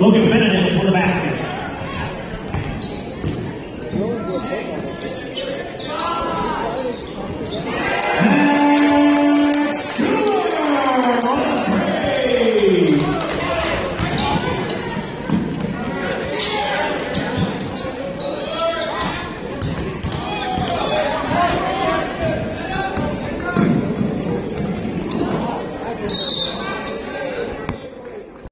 Logan Benedict with the basket.